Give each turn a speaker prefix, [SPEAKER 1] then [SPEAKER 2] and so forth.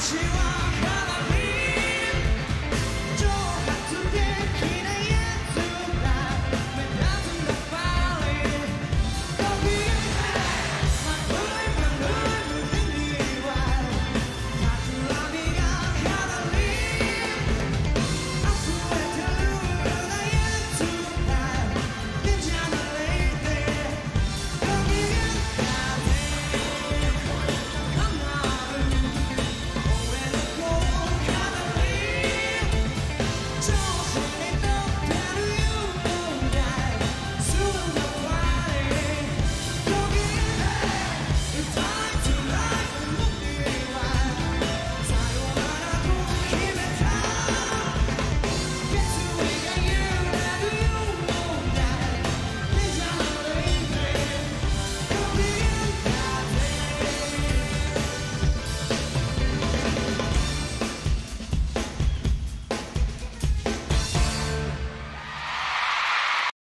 [SPEAKER 1] what you are.